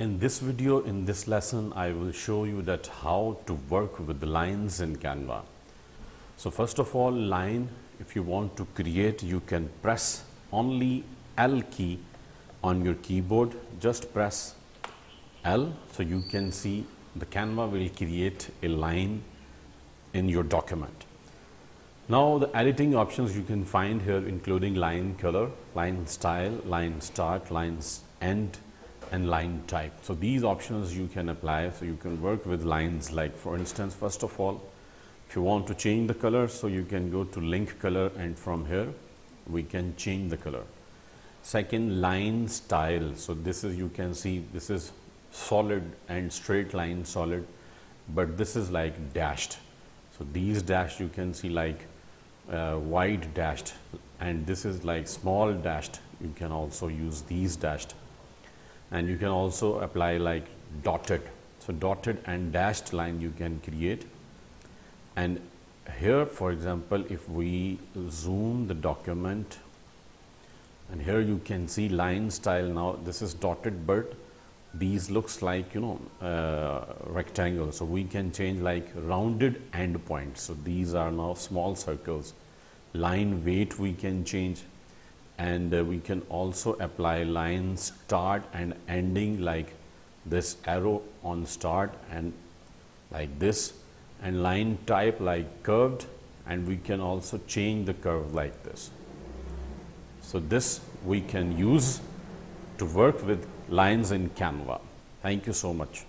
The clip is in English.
In this video, in this lesson, I will show you that how to work with lines in Canva. So first of all, line, if you want to create, you can press only L key on your keyboard. Just press L so you can see the Canva will create a line in your document. Now the editing options you can find here including line color, line style, line start, line end, and line type. So these options you can apply so you can work with lines like for instance first of all if you want to change the color so you can go to line color and from here we can change the color. Second line style so this is you can see this is solid and straight line solid but this is like dashed. So these dash you can see like uh, wide dashed and this is like small dashed you can also use these dashed and you can also apply like dotted. So dotted and dashed line you can create. And here for example if we zoom the document and here you can see line style now. This is dotted but these looks like you know uh, rectangle so we can change like rounded end points so these are now small circles. Line weight we can change and uh, we can also apply line start and ending like this arrow on start and like this and line type like curved and we can also change the curve like this. So this we can use to work with lines in Canva. Thank you so much.